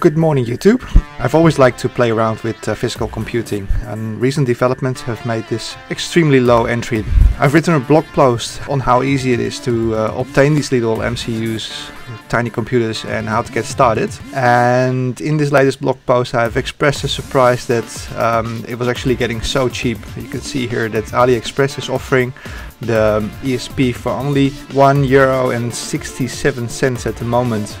Good morning YouTube. I've always liked to play around with uh, physical computing and recent developments have made this extremely low entry. I've written a blog post on how easy it is to uh, obtain these little MCUs, tiny computers and how to get started. And in this latest blog post I've expressed a surprise that um, it was actually getting so cheap. You can see here that AliExpress is offering the ESP for only 1 euro and 67 cents at the moment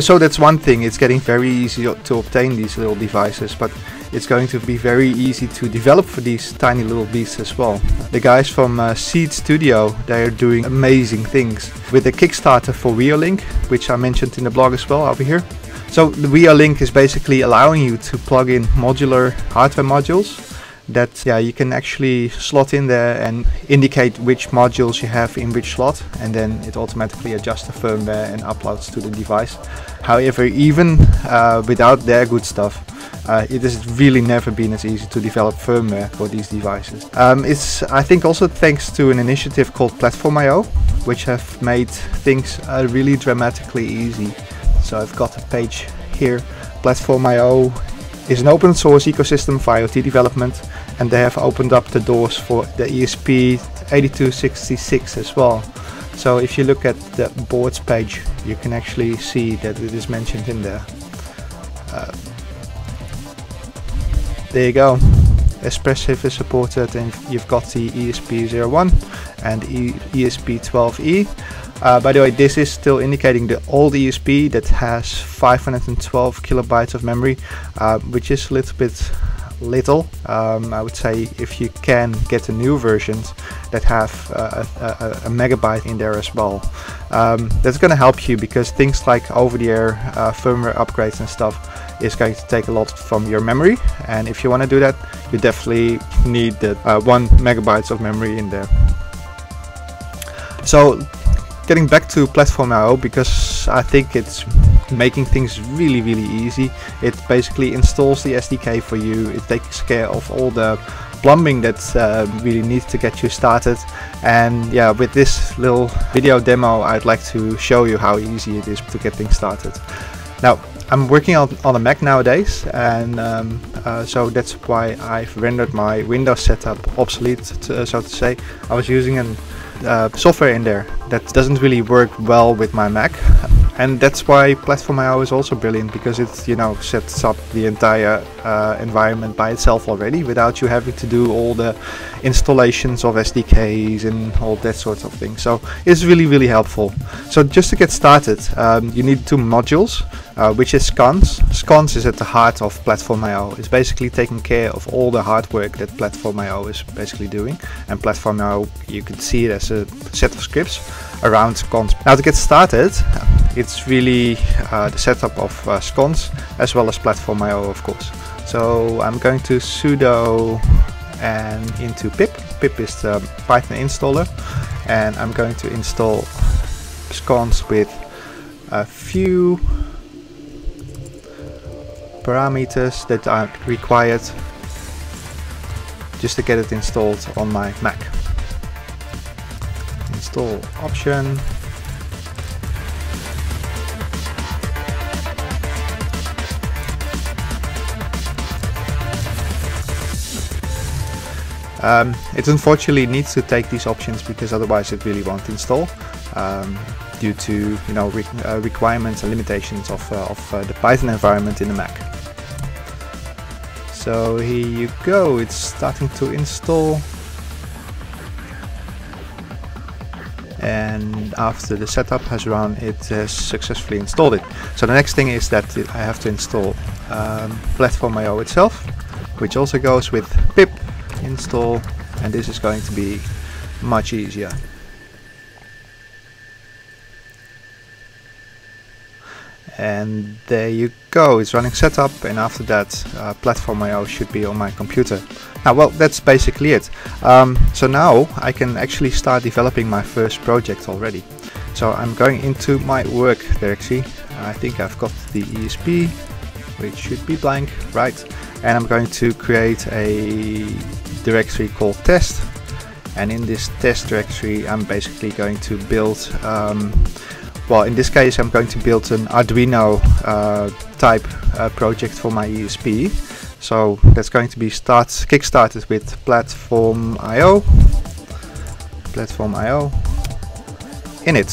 so that's one thing, it's getting very easy to obtain these little devices, but it's going to be very easy to develop for these tiny little beasts as well. The guys from uh, Seeed Studio, they are doing amazing things with the Kickstarter for Wio Link, which I mentioned in the blog as well over here. So the Wio Link is basically allowing you to plug in modular hardware modules that yeah you can actually slot in there and indicate which modules you have in which slot and then it automatically adjusts the firmware and uploads to the device however even uh, without their good stuff uh, it has really never been as easy to develop firmware for these devices. Um, it's I think also thanks to an initiative called Platform.io which have made things uh, really dramatically easy. So I've got a page here, Platform.io is an open source ecosystem for IoT development and they have opened up the doors for the ESP8266 as well. So if you look at the boards page you can actually see that it is mentioned in there. Uh, there you go. Espressif is supported and you've got the ESP01 and e ESP12E uh, by the way, this is still indicating the old ESP that has 512 kilobytes of memory, uh, which is a little bit little. Um, I would say if you can get the new versions that have uh, a, a, a, megabyte in there as well. Um, that's going to help you because things like over-the-air uh, firmware upgrades and stuff is going to take a lot from your memory and if you want to do that you definitely need the uh, one megabytes of memory in there. So getting back to Platform.io because I think it's making things really really easy. It basically installs the SDK for you, it takes care of all the plumbing that uh, really needs to get you started and yeah with this little video demo I'd like to show you how easy it is to get things started. Now I'm working on, on a Mac nowadays and um, uh, so that's why I've rendered my Windows setup obsolete to, uh, so to say. I was using an uh, software in there that doesn't really work well with my Mac. And that's why Platform.io is also brilliant because it you know sets up the entire uh, environment by itself already without you having to do all the installations of SDKs and all that sorts of things. So it's really really helpful. So just to get started um, you need two modules uh, which is SCons. SCons is at the heart of Platform.io. It's basically taking care of all the hard work that Platform.io is basically doing. And Platform.io, you can see it as a set of scripts around SCons. Now to get started, it's really uh, the setup of uh, SCons as well as Platform.io of course. So I'm going to sudo and into pip. Pip is the Python installer and I'm going to install SCons with a few parameters that are required just to get it installed on my Mac. Install option. Um, it unfortunately needs to take these options because otherwise it really won't install um, due to you know re uh, requirements and limitations of, uh, of uh, the Python environment in the Mac. So here you go, it's starting to install. And after the setup has run, it has successfully installed it. So the next thing is that I have to install um, Platform.io itself, which also goes with pip install, and this is going to be much easier. And there you go it's running setup and after that uh, platform.io should be on my computer. Now well that's basically it. Um, so now I can actually start developing my first project already. So I'm going into my work directory I think I've got the ESP which should be blank right? And I'm going to create a directory called test. And in this test directory I'm basically going to build um, well in this case I'm going to build an Arduino uh, type uh, project for my ESP so that's going to be start kickstarted with platform IO platform IO init.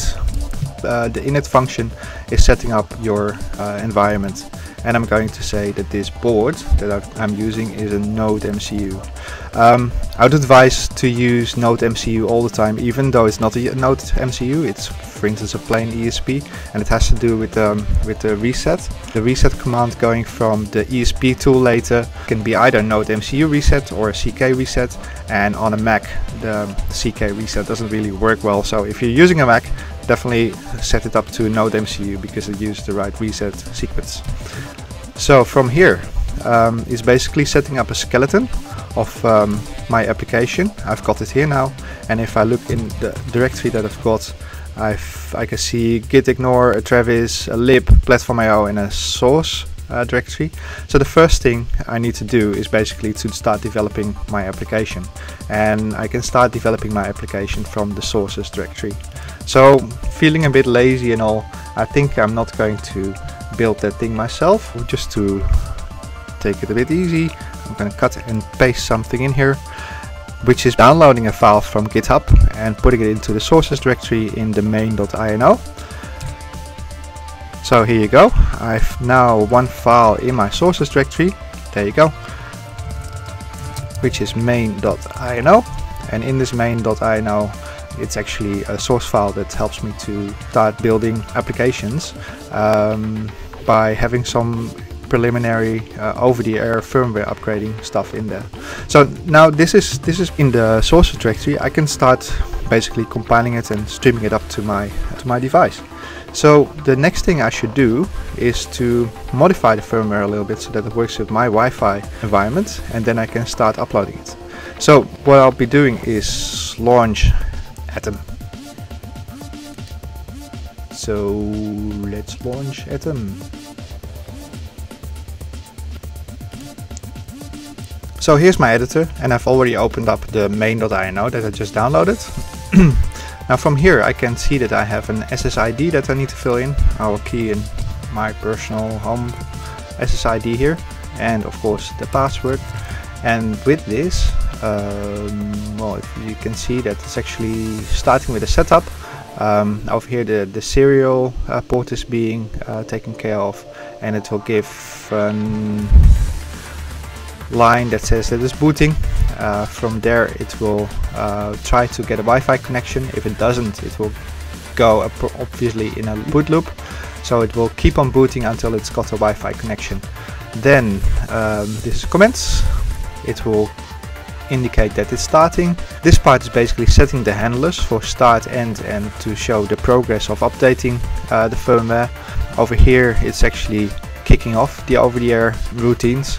Uh, the init function is setting up your uh, environment. And I'm going to say that this board that I'm using is a Node MCU. Um, I would advise to use Node MCU all the time even though it's not a Node MCU, it's for instance a plain ESP and it has to do with, um, with the reset. The reset command going from the ESP tool later can be either Node MCU reset or CK reset and on a Mac the CK reset doesn't really work well so if you're using a Mac definitely set it up to Node MCU because it uses the right reset sequence. So from here um, is basically setting up a skeleton of um, my application. I've got it here now and if I look in the directory that I've got I've, I can see git ignore, a Travis, a lib, platform.io and a source uh, directory. So the first thing I need to do is basically to start developing my application and I can start developing my application from the sources directory. So feeling a bit lazy and all, I think I'm not going to build that thing myself just to take it a bit easy. I'm going to cut and paste something in here which is downloading a file from GitHub and putting it into the sources directory in the main.ino. So here you go. I've now one file in my sources directory. There you go. Which is main.ino. And in this main.ino it's actually a source file that helps me to start building applications um, by having some preliminary uh, over-the-air firmware upgrading stuff in there. So now this is this is in the source directory. I can start basically compiling it and streaming it up to my to my device. So the next thing I should do is to modify the firmware a little bit so that it works with my Wi-Fi environment and then I can start uploading it. So what I'll be doing is launch Atom. So let's launch Atom. So here's my editor and I've already opened up the main.ino that I just downloaded. now from here I can see that I have an SSID that I need to fill in. I will key in my personal home SSID here and of course the password. And with this um, well you can see that it's actually starting with a setup um, over here the, the serial uh, port is being uh, taken care of and it will give a line that says that it's booting uh, from there it will uh, try to get a Wi-Fi connection if it doesn't it will go obviously in a boot loop so it will keep on booting until it's got a Wi-Fi connection then um, this is comments it will indicate that it's starting. This part is basically setting the handlers for start, end and to show the progress of updating uh, the firmware. Over here it's actually kicking off the over-the-air routines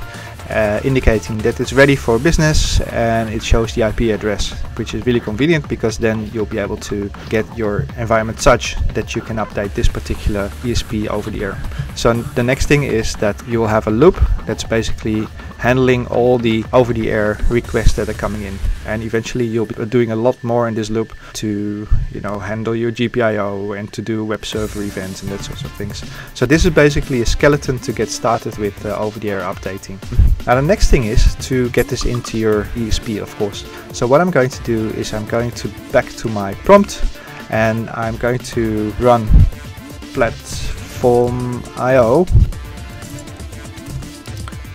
uh, indicating that it's ready for business and it shows the IP address which is really convenient because then you'll be able to get your environment such that you can update this particular ESP over the air. So the next thing is that you will have a loop that's basically handling all the over-the-air requests that are coming in. And eventually you'll be doing a lot more in this loop to you know handle your GPIO and to do web server events and that sorts of things. So this is basically a skeleton to get started with uh, over-the-air updating now the next thing is to get this into your ESP of course. So what I'm going to do is I'm going to back to my prompt and I'm going to run platform IO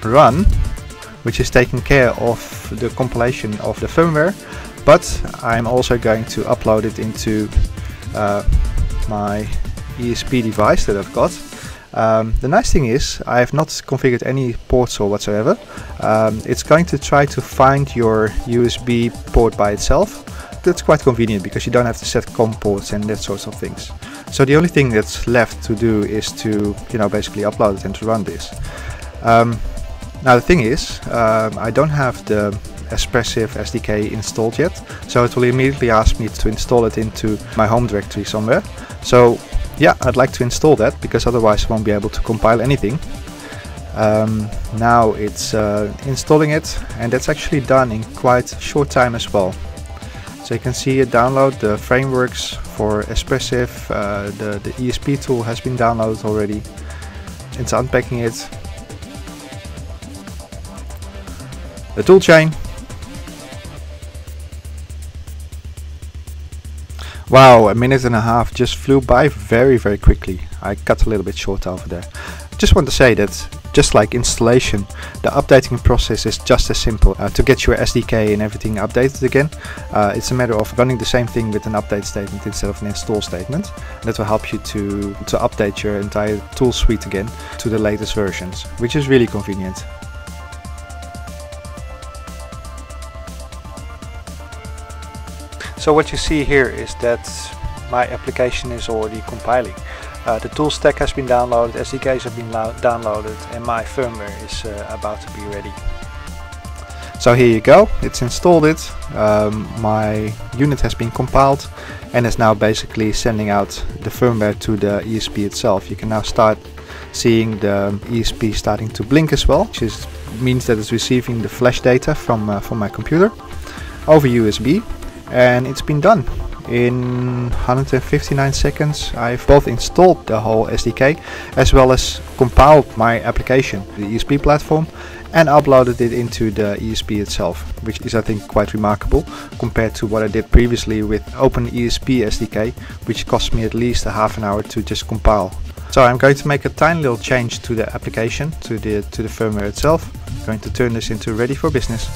run which is taking care of the compilation of the firmware but I'm also going to upload it into uh, my ESP device that I've got um, the nice thing is I have not configured any ports or whatsoever. Um, it's going to try to find your USB port by itself. That's quite convenient because you don't have to set COM ports and that sorts of things. So the only thing that's left to do is to you know basically upload it and to run this. Um, now the thing is, um, I don't have the Espressif SDK installed yet, so it will immediately ask me to install it into my home directory somewhere. So yeah, I'd like to install that because otherwise I won't be able to compile anything. Um, now it's uh, installing it and that's actually done in quite short time as well. So you can see it download the frameworks for Espressif, uh, the, the ESP tool has been downloaded already. It's unpacking it. The toolchain. Wow, a minute and a half just flew by very very quickly. I cut a little bit short over there. Just want to say that just like installation, the updating process is just as simple. Uh, to get your SDK and everything updated again, uh, it's a matter of running the same thing with an update statement instead of an install statement. That will help you to, to update your entire tool suite again to the latest versions, which is really convenient. So what you see here is that my application is already compiling. Uh, the tool stack has been downloaded, SDKs have been downloaded and my firmware is uh, about to be ready. So here you go, it's installed it, um, my unit has been compiled and is now basically sending out the firmware to the ESP itself. You can now start seeing the ESP starting to blink as well, which is, means that it's receiving the flash data from, uh, from my computer over USB and it's been done. In 159 seconds I've both installed the whole SDK as well as compiled my application the ESP platform and uploaded it into the ESP itself which is I think quite remarkable compared to what I did previously with OpenESP SDK which cost me at least a half an hour to just compile. So I'm going to make a tiny little change to the application to the to the firmware itself. I'm going to turn this into ready for business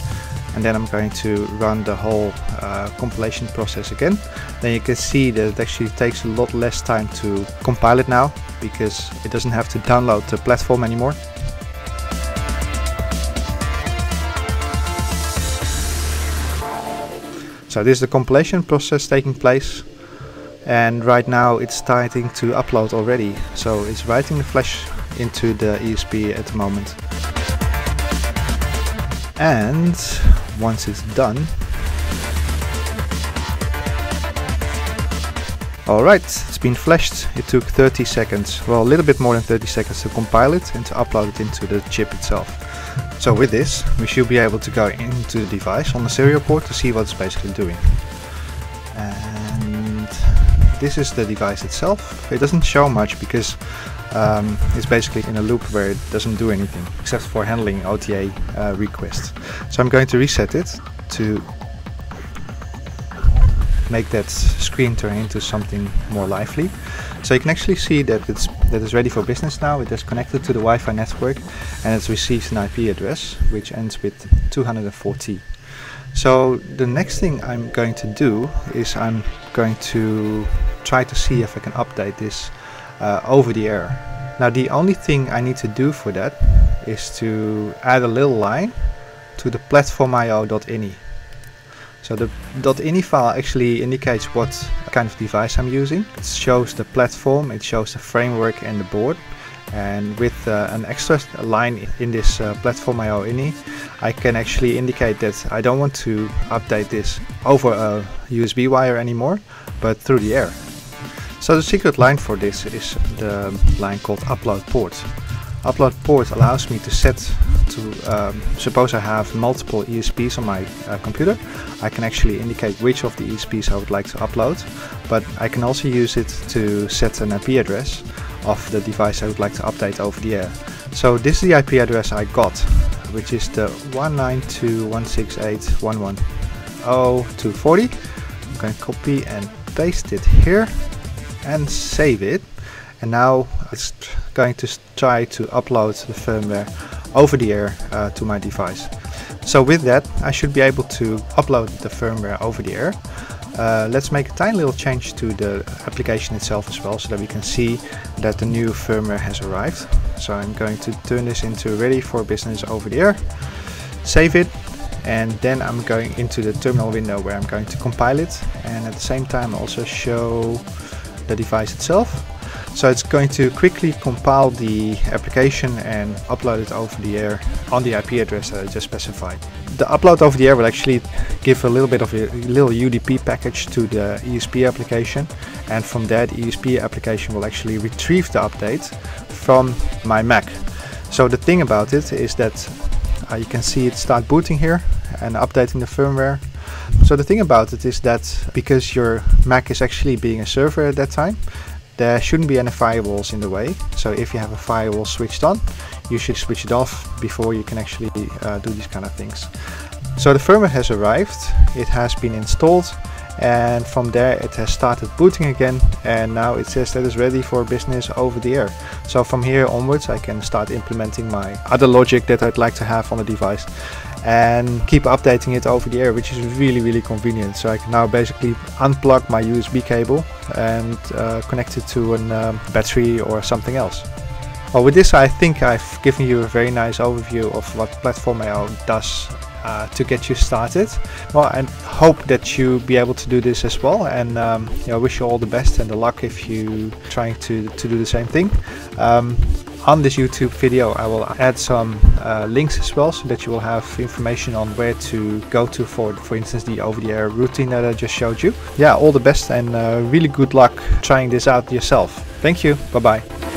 and then I'm going to run the whole uh, compilation process again. Then you can see that it actually takes a lot less time to compile it now because it doesn't have to download the platform anymore. So this is the compilation process taking place and right now it's starting to upload already. So it's writing the flash into the ESP at the moment. And once it's done Alright, it's been flashed. It took 30 seconds, well a little bit more than 30 seconds to compile it and to upload it into the chip itself. So with this, we should be able to go into the device on the serial port to see what it's basically doing. And this is the device itself. It doesn't show much because um, it's basically in a loop where it doesn't do anything except for handling OTA uh, requests. So I'm going to reset it to make that screen turn into something more lively. So you can actually see that it's that is ready for business now. It is connected to the Wi-Fi network and it's received an IP address which ends with 240. So the next thing I'm going to do is I'm going to try to see if I can update this uh, over the air. Now the only thing I need to do for that is to add a little line to the platformio.ini. So the .ini file actually indicates what kind of device I'm using. It shows the platform, it shows the framework and the board. And with uh, an extra line in this uh, platform.io ini, I can actually indicate that I don't want to update this over a USB wire anymore, but through the air. So the secret line for this is the line called upload port. Upload port allows me to set to, um, suppose I have multiple ESPs on my uh, computer, I can actually indicate which of the ESPs I would like to upload, but I can also use it to set an IP address of the device I would like to update over the air. So this is the IP address I got, which is the 192.168.110.240. I'm going to copy and paste it here and save it and now it's going to try to upload the firmware over the air uh, to my device. So with that I should be able to upload the firmware over the air. Uh, let's make a tiny little change to the application itself as well so that we can see that the new firmware has arrived. So I'm going to turn this into ready for business over the air, save it and then I'm going into the terminal window where I'm going to compile it and at the same time also show the device itself. So it's going to quickly compile the application and upload it over the air on the IP address that I just specified. The upload over the air will actually give a little bit of a little UDP package to the ESP application and from that ESP application will actually retrieve the update from my Mac. So the thing about it is that uh, you can see it start booting here and updating the firmware So the thing about it is that because your Mac is actually being a server at that time, there shouldn't be any firewalls in the way. So if you have a firewall switched on, you should switch it off before you can actually uh, do these kind of things. So the firmware has arrived, it has been installed and from there it has started booting again and now it says that it's ready for business over the air. So from here onwards I can start implementing my other logic that I'd like to have on the device and keep updating it over the air which is really really convenient so I can now basically unplug my USB cable and uh, connect it to a um, battery or something else. Well with this I think I've given you a very nice overview of what Platform IO does uh, to get you started. Well, I hope that you be able to do this as well, and um, you know, wish you all the best and the luck if you trying to to do the same thing. Um, on this YouTube video I will add some uh, links as well so that you will have information on where to go to for for instance the over-the-air routine that I just showed you. Yeah, all the best and uh, really good luck trying this out yourself. Thank you, bye bye.